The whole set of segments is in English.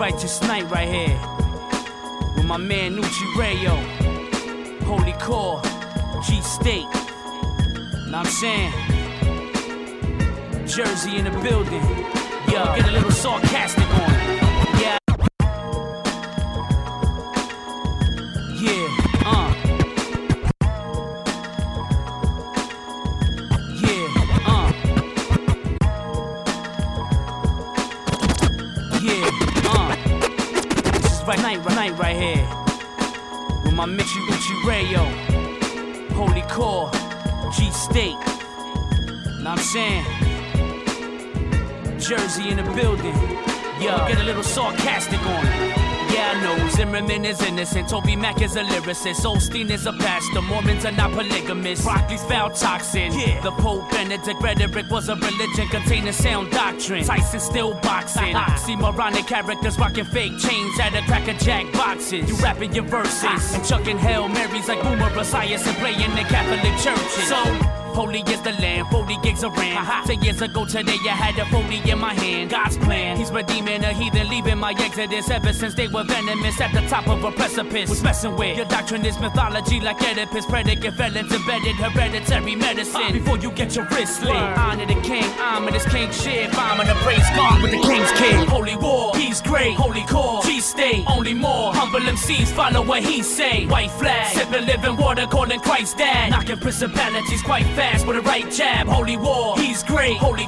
Righteous Knight right here. With my man Nucci Reyo. Holy Core. G State. Know I'm saying? Jersey in the building. Yo, get a little sarcastic on it. Right night, right night right here. With my Mitchy Uchi Reyo. Holy Core. G State. Know what I'm saying? Jersey in the building. Yo, get a little sarcastic on it. Zimmerman is innocent. Toby Mac is a lyricist. Osteen is a pastor. Mormons are not polygamists. Broccoli's foul toxin. Yeah. The Pope Benedict rhetoric was a religion containing sound doctrine. Tyson still boxing. See Oxymoronic characters rocking fake chains at a cracker jack boxes. You rapping your verses and chucking Hail Marys like Boomer Esiason and playing in Catholic churches. So. Holy is the land, 40 gigs of RAM. Ten years ago today, I had a 40 in my hand. God's plan, He's redeeming a heathen, leaving my exodus. Ever since they were venomous at the top of a precipice. Was messing with your doctrine is mythology, like Oedipus. Predicate felons embedded hereditary medicine. Uh. Before you get your wrist slit, honor the king, King shit. I'm praise God with the king's kid. Holy war, he's great. Holy core, G stay. only more. Humble MCs follow what he say. White flag, sipping living water, calling Christ dad. Knocking principalities quite fast with a right jab. Holy war, he's great. Holy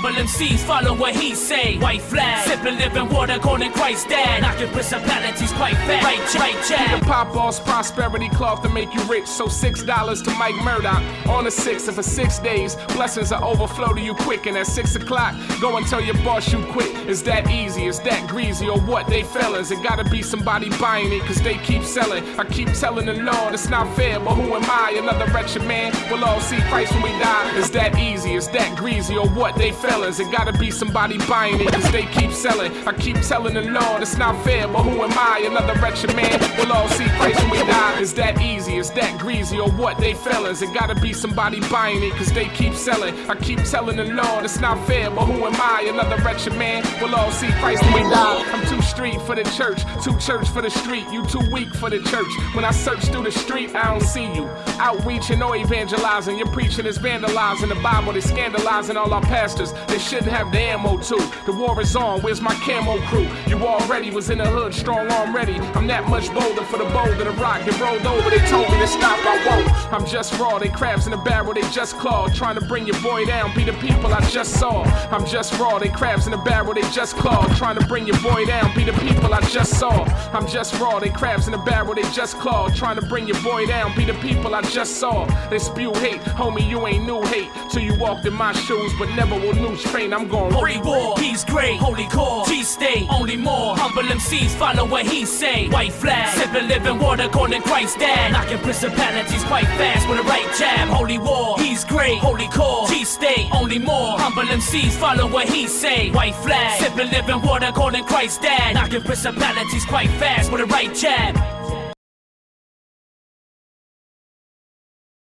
Humble MCs follow what he say. White flag, sipping living water, calling Christ dad. Knocking principalities quite fast. Right, right jab. Pop Boss Prosperity Cloth to make you rich. So six dollars to Mike Murdock on the six, and for six days, blessings are overflow to you quick. And at six o'clock, go and tell your boss you quit. Is that easy? Is that greasy? Or what? They fellas. It gotta be somebody buying it, cause they keep selling. I keep telling the Lord it's not fair, but who am I? Another wretched man. We'll all see Christ when we die. Is that easy? Is that greasy? Or what? They fellas. It gotta be somebody buying it, cause they keep selling. I keep telling the Lord it's not fair, but who am I? Another wretched man. We'll all see Christ when we die. Is that easy? Is that greasy? Or what? They fellas. It gotta be somebody buying it, cause they keep selling. I keep telling the Lord it's not fair, but who am I? Another wretched man. We'll all see Christ when we die. I'm too street for the church, too church for the street. You too weak for the church. When I search through the street, I don't see you. Outreaching or evangelizing, your preaching is vandalizing the Bible. They scandalizing all our pastors. They shouldn't have the ammo too. The war is on. Where's my camo crew? You already was in the hood, strong arm ready. I'm that much bolder for the bold boulder to rock. Get rolled over. They told me to stop. I won't. I'm just raw. They crabs in the barrel. They just clawed. Trying to bring your boy down. Be the people I just saw. I'm just raw. They crabs in the barrel. They just clawed. Trying to bring your boy down. Be the people I just saw. I'm just raw. They crabs in the barrel. They just clawed. Trying to bring your boy down. Be the people I just saw. They spew hate. Homie, you ain't new hate. Till you walked in my shoes, but never will lose faint. I'm going Holy war, he's great. Holy core, G state, only more. Humble MCs follow what he say. White flag, sipping living water, calling Christ dad. Knocking principalities quite fast with a right jab. Holy war, he's great. Holy core, G state, only more. Humble MCs follow what he say. White flag, sipping living water, calling Christ dad. Knocking principalities quite fast with a right jab.